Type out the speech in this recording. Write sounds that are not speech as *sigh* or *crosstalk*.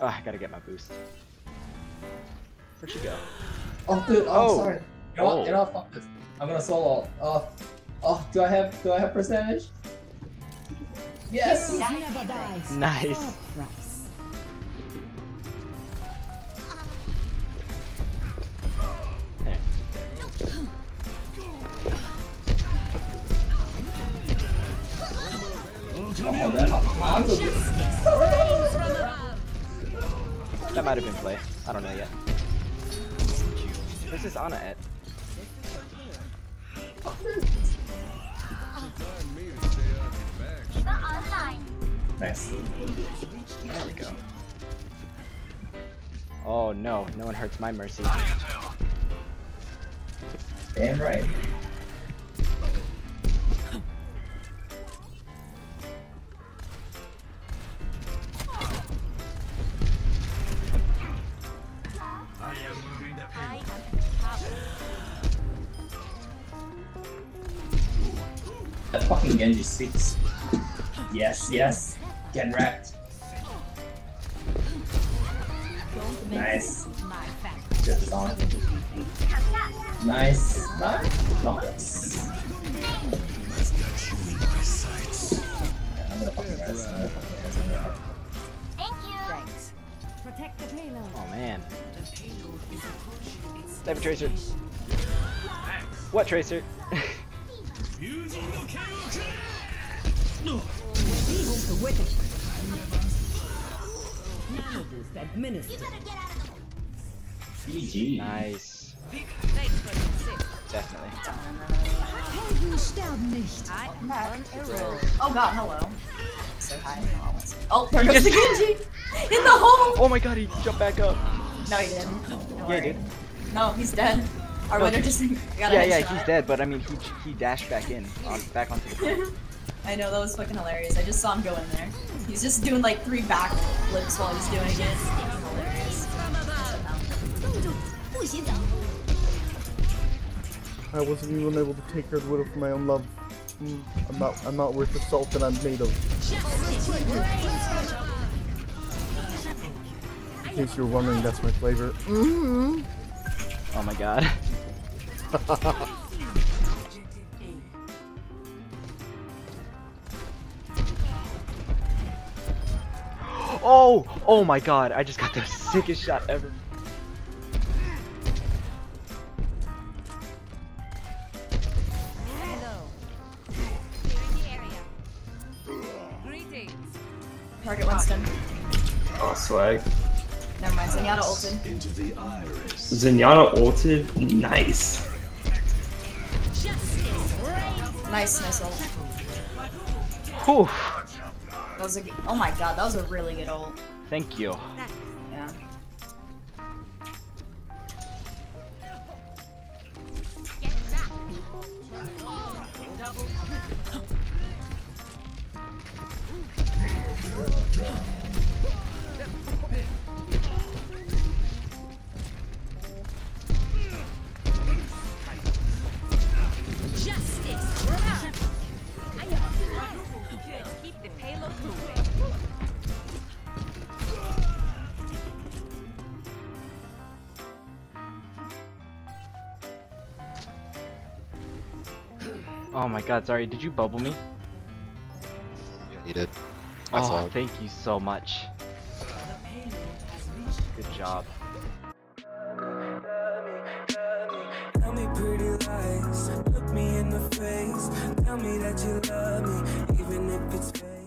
Oh, I gotta get my boost. Where'd she go? Oh, dude, oh, Oh. sorry. You know what? Oh. You know what? This. I'm gonna solo. Oh, oh, do I have do I have percentage? Yes. Never dies. Nice. That might have been play. I don't know yet. Where's this Ana at? Nice. There we go. Oh no, no one hurts my mercy. Damn right. That fucking Genji six. Yes, yes. Get wrecked. Nice. Just on. Nice. Nice. Nice. Yeah, I'm gonna fucking rest. I'm gonna fucking rest. I'm gonna Thanks. Protect the payload. Oh man. Sniper Tracer. What Tracer? *laughs* GG. nice. Definitely. Oh god, hello. Say hi. Oh, there goes the Genji! In the hole! Oh my god, he jumped back up. No, he didn't. Don't Yeah, worry. dude. No, he's dead. Our No, winner just *laughs* got a Yeah, yeah, headshot. he's dead, but I mean, he he dashed back in, on back onto the plane. *laughs* I know, that was fucking hilarious. I just saw him go in there. He's just doing like three back flips while he's doing it. It's hilarious. I wasn't even able to take her widow for my own love. Mm, I'm not. I'm not worth the salt that I'm made of. In case you're wondering, that's my flavor. Mm-hmm. Oh my god. *laughs* *laughs* Oh! Oh my god, I just got the sickest shot ever. Target Winston. Oh, swag. Never mind, Zenyatta ulted. Zenyatta ulted. Nice. Nice, nice ult. Whew. That was a oh my god, that was a really good ult. Thank you. Oh my god, sorry, did you bubble me? Yeah, he did. I Oh, thank you so much. Good job. Tell me pretty lies, look me in the face. Tell me that you love me, even if it's fake.